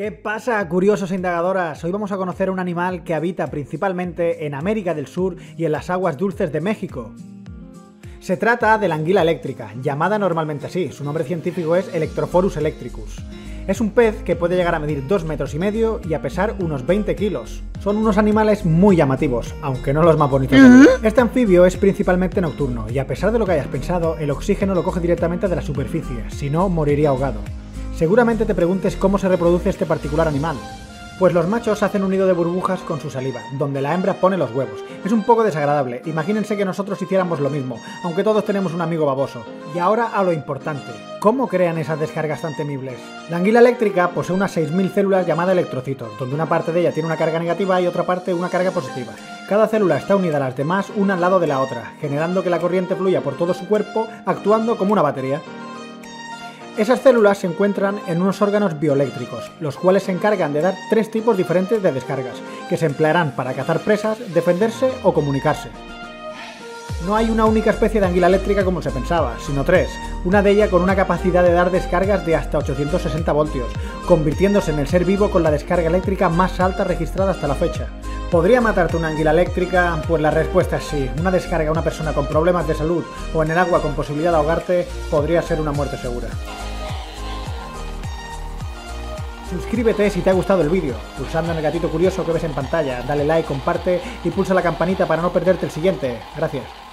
¿Qué pasa, curiosos e indagadoras? Hoy vamos a conocer un animal que habita principalmente en América del Sur y en las aguas dulces de México. Se trata de la anguila eléctrica, llamada normalmente así, su nombre científico es Electrophorus electricus. Es un pez que puede llegar a medir 2 metros y medio y a pesar unos 20 kilos. Son unos animales muy llamativos, aunque no los más bonitos. Este anfibio es principalmente nocturno y a pesar de lo que hayas pensado, el oxígeno lo coge directamente de la superficie, si no moriría ahogado. Seguramente te preguntes cómo se reproduce este particular animal. Pues los machos hacen un nido de burbujas con su saliva, donde la hembra pone los huevos. Es un poco desagradable, imagínense que nosotros hiciéramos lo mismo, aunque todos tenemos un amigo baboso. Y ahora a lo importante, ¿cómo crean esas descargas tan temibles? La anguila eléctrica posee unas 6.000 células llamadas electrocitos, donde una parte de ella tiene una carga negativa y otra parte una carga positiva. Cada célula está unida a las demás una al lado de la otra, generando que la corriente fluya por todo su cuerpo, actuando como una batería. Esas células se encuentran en unos órganos bioeléctricos, los cuales se encargan de dar tres tipos diferentes de descargas, que se emplearán para cazar presas, defenderse o comunicarse. No hay una única especie de anguila eléctrica como se pensaba, sino tres, una de ellas con una capacidad de dar descargas de hasta 860 voltios, convirtiéndose en el ser vivo con la descarga eléctrica más alta registrada hasta la fecha. ¿Podría matarte una anguila eléctrica? Pues la respuesta es sí. Una descarga a una persona con problemas de salud o en el agua con posibilidad de ahogarte podría ser una muerte segura. Suscríbete si te ha gustado el vídeo, pulsando en el gatito curioso que ves en pantalla, dale like, comparte y pulsa la campanita para no perderte el siguiente. Gracias.